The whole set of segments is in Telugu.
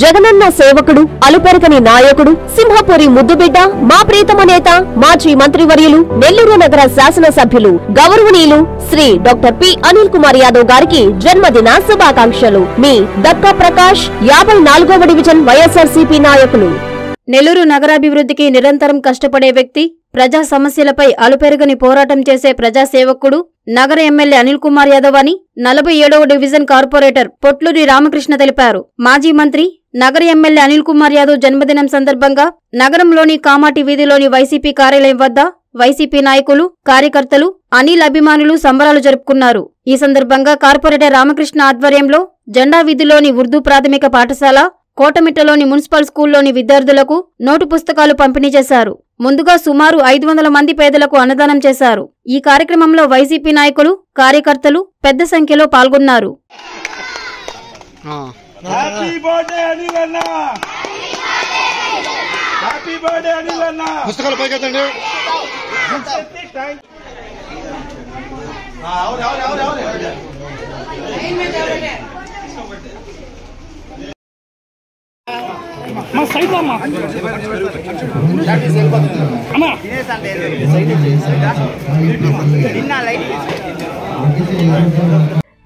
జగనన్న సేవకుడు అలుపెరగని నాయకుడు సింహపురి ముద్దుబిడ్డ మా ప్రీతమ నేత మాజీ మంత్రివర్యులు నెల్లూరు నగర శాసనసభ్యులు గౌరవనీయులు శ్రీ డాక్టర్ పి అనిల్ కుమార్ యాదవ్ గారికి జన్మదిన శుభాకాంక్షలు. మీ దక్కా ప్రకాష్ యాభై నాలుగవ డివిజన్ వైఎస్ఆర్సీపీ నాయకులు. నెల్లూరు నగరాభివృద్ధికి నిరంతరం కష్టపడే వ్యక్తి ప్రజా సమస్యలపై అలుపెరగని పోరాటం చేసే ప్రజాసేవకుడు నగర ఎమ్మెల్యే అనిల్ కుమార్ యాదవ్ అని నలభై ఏడవ డివిజన్ కార్పొరేటర్ పొట్లూరి రామకృష్ణ తెలిపారు. మాజీ మంత్రి నగర ఎమ్మెల్యే అనిల్ కుమార్ యాదవ్ జన్మదినం సందర్భంగా నగరంలోని కామాటి వీధిలోని వైసీపీ కార్యాలయం వద్ద వైసీపీ నాయకులు కార్యకర్తలు అనిల్ అభిమానులు సంబరాలు జరుపుకున్నారు. ఈ సందర్భంగా కార్పొరేటర్ రామకృష్ణ ఆధ్వర్యంలో జెండా వీధిలోని ఉర్దూ ప్రాథమిక పాఠశాల కోటమిట్టలోని మున్సిపల్ స్కూల్లోని విద్యార్థులకు నోటు పుస్తకాలు పంపిణీ చేశారు. ముందుగా సుమారు ఐదు వందల మంది పేదలకు అన్నదానం చేశారు. ఈ కార్యక్రమంలో వైసీపీ నాయకులు కార్యకర్తలు పెద్ద సంఖ్యలో పాల్గొన్నారు. హ్యాపీ బర్త్డే అనిల్ అన్న హ్యాపీ బర్త్డే అనిల్ అన్న పుస్తకాలు పైకెత్తండి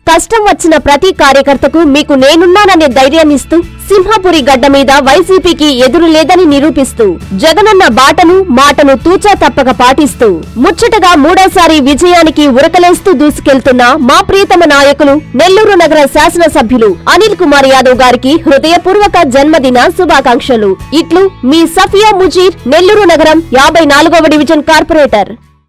కష్టం వచ్చిన ప్రతి కార్యకర్తకు మీకు నేనున్నాననే ధైర్యాన్నిస్తూ సింహపురి గడ్డ మీద వైసీపీకి ఎదురు లేదని నిరూపిస్తూ జగనన్న బాటను మాటను తూచా తప్పక పాటిస్తూ ముచ్చటగా మూడోసారి విజయానికి ఉరకలేస్తూ దూసుకెళ్తున్న మా ప్రియతమ నాయకులు నెల్లూరు నగర శాసనసభ్యులు అనిల్ కుమార్ యాదవ్ గారికి హృదయపూర్వక జన్మదిన శుభాకాంక్షలు. ఇట్లు మీ సఫియా ముజీర్ నెల్లూరు నగరం యాభై నాలుగవ డివిజన్ కార్పొరేటర్.